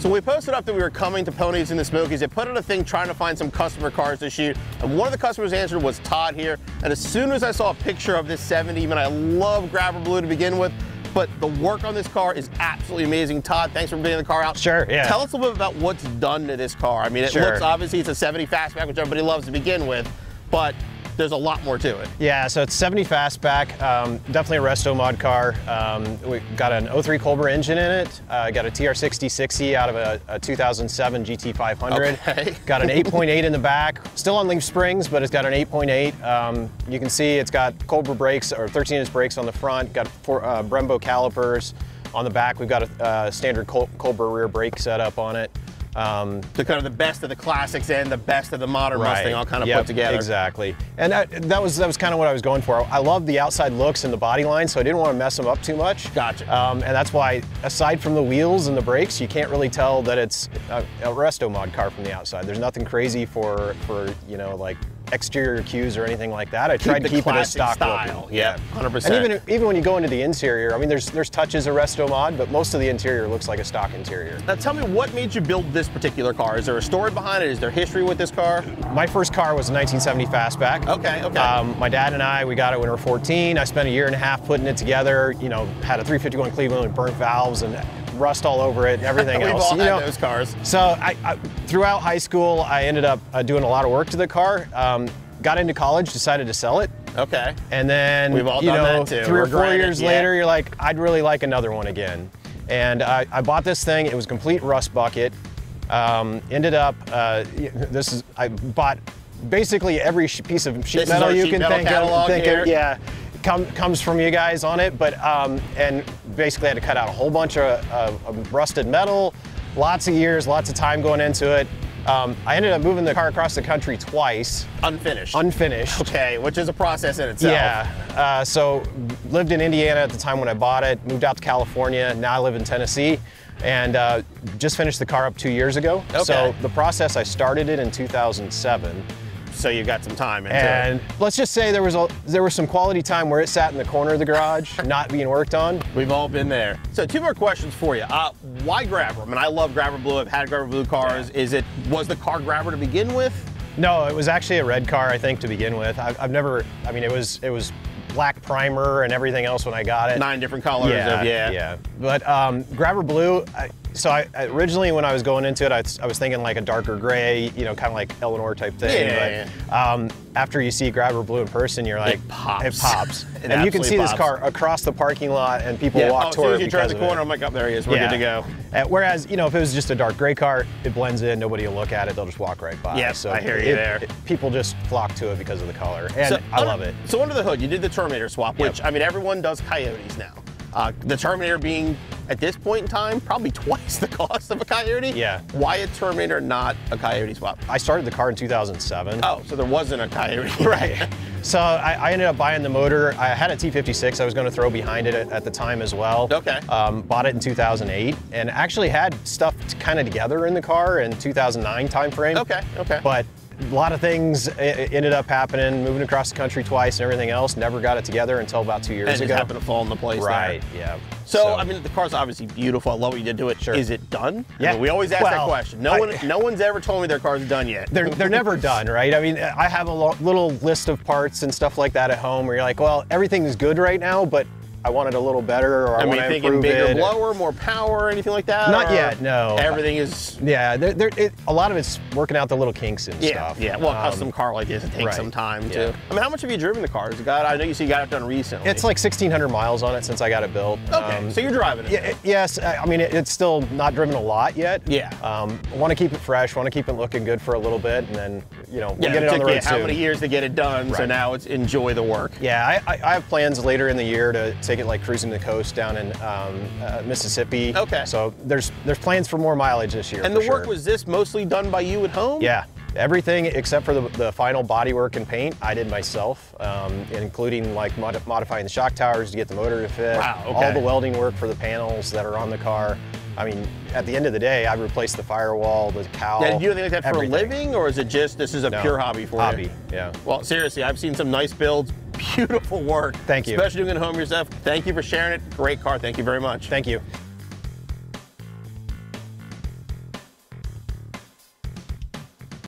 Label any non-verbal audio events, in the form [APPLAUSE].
So we posted up that we were coming to Ponies in the Smokies. They put out a thing trying to find some customer cars to shoot. And one of the customers answered was Todd here. And as soon as I saw a picture of this 70, even I love Grabber Blue to begin with, but the work on this car is absolutely amazing. Todd, thanks for bringing the car out. Sure, yeah. Tell us a little bit about what's done to this car. I mean, it Sure. looks, obviously, it's a 70 fastback, which everybody loves to begin with, but there's a lot more to it. Yeah, so it's 70 fastback, um, definitely a resto mod car. Um, we got an 03 Cobra engine in it. Uh, got a TR6060 out of a, a 2007 GT500. Okay. [LAUGHS] got an 8.8 in the back, still on leaf springs, but it's got an 8.8. Um, you can see it's got Cobra brakes or 13 inch brakes on the front. Got four uh, Brembo calipers on the back. We've got a uh, standard Col- Cobra rear brake setup on it. Um, The kind of the best of the classics and the best of the modern Mustang all kind of Yep, put together. Exactly. And that, that was that was kind of what I was going for. I love the outside looks and the body line, so I didn't want to mess them up too much. Gotcha. Um, and that's why, aside from the wheels and the brakes, you can't really tell that it's a, a resto mod car from the outside. There's nothing crazy for for you know like exterior cues or anything like that. I tried the to keep it as stock style. looking. Yeah, 100%. And even even when you go into the interior, I mean, there's there's touches of resto mod, but most of the interior looks like a stock interior. Now tell me what made you build this particular car? Is there a story behind it? Is there history with this car? My first car was a 1970 Fastback. Okay, okay. Um, my dad and I, we got it when we were 14. I spent a year and a half putting it together. You know, had a 351 Cleveland with burnt valves and rust all over it, and everything [LAUGHS] We've else. all you had know. those cars. So I, I, throughout high school, I ended up uh, doing a lot of work to the car. Um, got into college, decided to sell it. Okay. And then, We've all you know, three or four it, years yeah. later, you're like, I'd really like another one again. And I, I bought this thing. It was a complete rust bucket. Um, ended up, uh, this is, I bought basically every piece of sheet This metal you sheet can metal think of. think of. Yeah, come, comes from you guys on it. But um, and basically had to cut out a whole bunch of, of, of rusted metal. Lots of years, lots of time going into it. Um, I ended up moving the car across the country twice, Unfinished. unfinished. okay, which is a process in itself. Yeah. Uh, so lived in Indiana at the time when I bought it. Moved out to California. Now I live in Tennessee, and uh, just finished the car up two years ago. Okay. So the process I started it in 2007, So you got some time and it. let's just say there was a there was some quality time where it sat in the corner of the garage, [LAUGHS] not being worked on. We've all been there. So two more questions for you. Uh, why Grabber? I mean, I love Grabber Blue. I've had Grabber Blue cars. Is it was the car Grabber to begin with? No, it was actually a red car, I think, to begin with. I've, I've never. I mean, it was it was black primer and everything else when I got it. Nine different colors yeah, of yeah. yeah. But um, Grabber Blue. I, so I originally when I was going into it, I, was- I was thinking like a darker gray, you know, kind of like Eleanor type thing. Yeah, but um, after you see Grabber Blue in person, you're like, it pops. It pops. [LAUGHS] It and you can see this car across the parking lot, and people Yeah. walk oh, as toward soon it as you turn the it. corner, I'm like, oh, there he is. We're good to go. Whereas, you know, if it was just a dark gray car, it blends in, nobody will look at it, they'll just walk right by. Yes, I hear you it- there. it- people just flock to it because of the color, and I love it. So under the hood, you did the Terminator swap, Yep. which I mean, everyone does Coyotes now. Uh, the Terminator being at this point in time probably [LAUGHS] twice the cost of a Coyote. Yeah. Why a Terminator, not a Coyote swap? I started the car in 2007. Oh, so there wasn't a Coyote. [LAUGHS] Right. So I, I ended up buying the motor. I had a T56 I was going to throw behind it at, at the time as well. Okay. Um, bought it in 2008 and actually had stuff kind of together in the car in 2009 timeframe. Okay, okay. But a lot of things ended up happening, moving across the country twice and everything else. Never got it together until about two years and it ago. happened to fall into place Right. there. Yeah. So, I mean, the car's obviously beautiful. I love what you did to it. Sure. Is it done? I Yeah. mean, we always ask that question. No I- one, no one's ever told me their car's done yet. they're they're never done, right? I mean, I have a lo- little list of parts and stuff like that at home where you're like, well, everything is good right now, but I want it a little better, or I, I mean, want to improve bigger it. blower, more power, anything like that? Not yet, no. Everything is. Yeah, there, there, it, a lot of it's working out the little kinks and Yeah, stuff. yeah. Well, a Um, custom car like this, it takes right, some time yeah. too. I mean, how much have you driven the car? Got? I know you said you got it done recently. It's like 1,600 miles on it since I got it built. okay. Um, so you're driving it. yeah, yes, I mean, it, it's still not driven a lot yet. Yeah. Um, want to keep it fresh, want to keep it looking good for a little bit, and then, you know, we'll Yeah, get it it on the road you how many years to get it done? So now it's enjoy the work. Yeah, I, I, I have plans later in the year to take it like cruising the coast down in um, uh, Mississippi. Okay. So there's there's plans for more mileage this year. And the work sure. was this mostly done by you at home? Yeah, everything except for the, the final body work and paint, I did myself, um, including like mod- modifying the shock towers to get the motor to fit, Wow, okay. all the welding work for the panels that are on the car. I mean, at the end of the day, I replaced the firewall, the cowl. Now, do you do anything like that for everything. a living, or is it just this is a No, pure hobby for hobby, you? Hobby, yeah. Well, seriously, I've seen some nice builds, beautiful work. Thank you. Especially doing it home yourself. Thank you for sharing it. Great car. Thank you very much. Thank you.